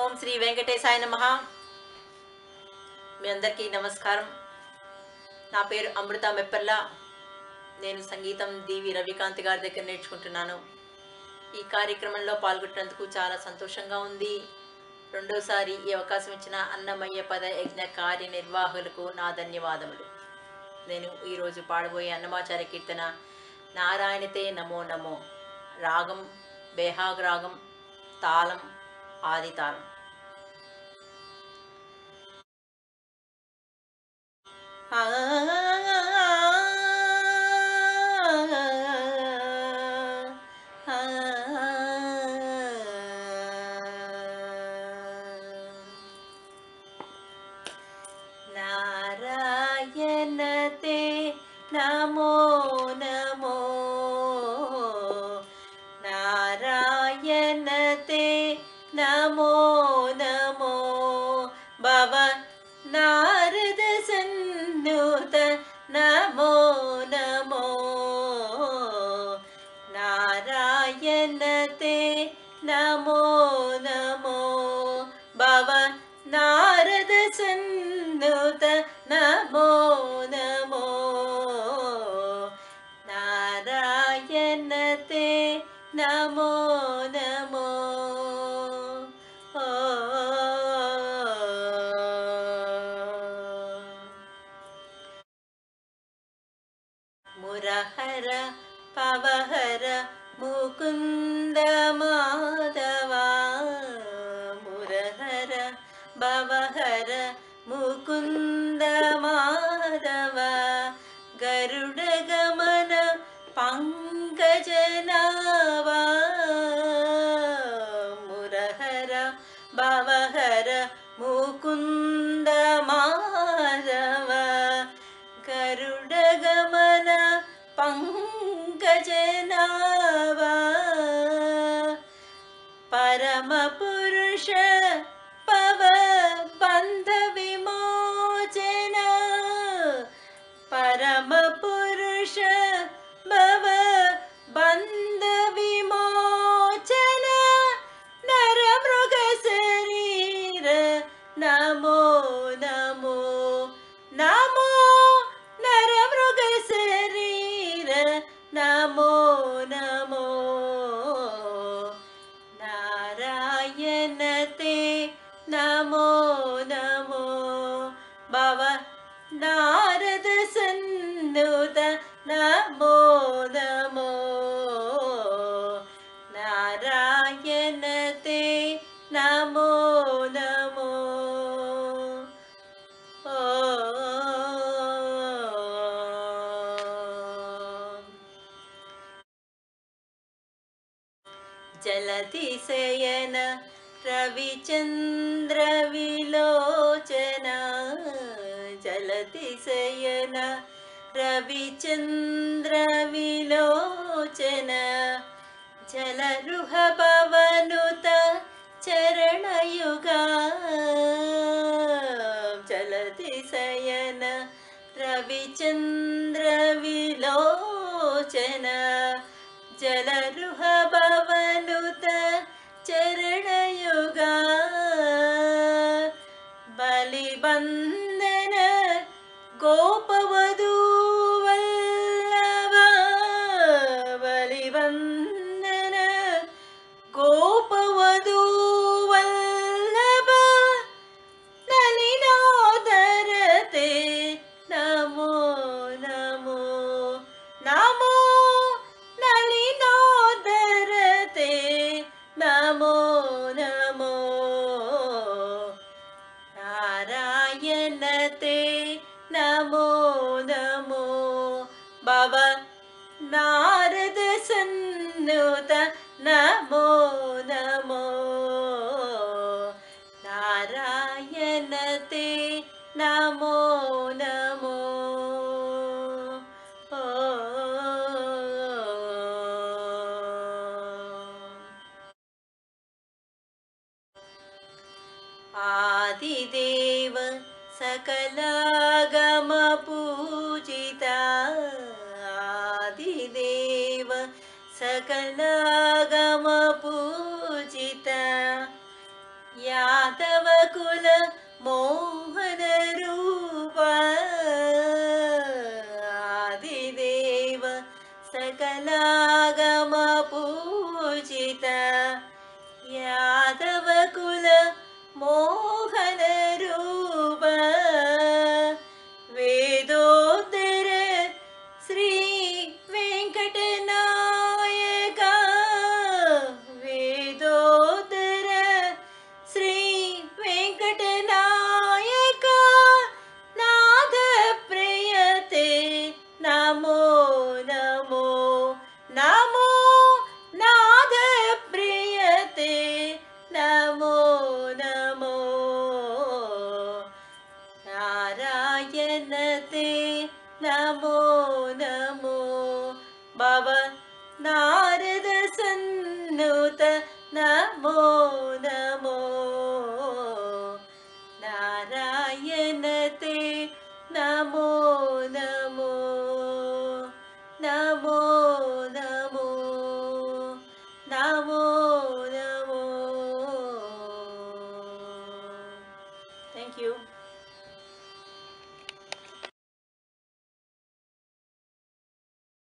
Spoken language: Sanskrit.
ఓం శ్రీ వెంకటేశాయ నమ. మీ అందరికీ నమస్కారం. నా పేరు అమృత మెప్పల్ల నేను సంగీతం డివి రవికాంత్ గారి దగ్గర నేర్చుకుంటున్నాను. ఈ కార్యక్రమంలో పాల్గొంటున్నందుకు చాలా సంతోషంగా ఉంది. రెండోసారి ఈ అవకాశం ఇచ్చిన అన్నమయ్య పద యజ్ఞ కార్యనిర్వాహకులకు నా ధన్యవాదములు. నేను ఈరోజు పాడబోయే అన్నమాచార్య కీర్తన నారాయణతే నమో నమో రాగం బేహాగ్ రాగం తాళం ஆதிதாரம் ஆ नमो नमो बाबा नारदसन्नुत नमो नमो नारायणते नमो नमो। रहर पवहर मुकुन्द माधवा मुरहर बवहर मुकुन्द माधव गरुडगमन पङ्कजनावा मुरहर बवहर मुकुन्द परमपुरुष वि परम पुरुष पव बन्ध विमोचन नर मृग शरीर नमो नमः। ते नमो नमो भव नारद सन्धुत नमो मोदमो नारायणते नमो नमो। ओलति शयन रविचन्द्रविलोचना जलति सयन रविचन्द्रविलोचन जलरुहबवनुता चरणयुगा चलति सयन रविचन्द्रविलोचन जलरुहप भव नारद सन्नता नमो नमो। नारायणते नमो नमो। आदिदेव सकलागमपू गम पूजित मो नमो नमो भव नारद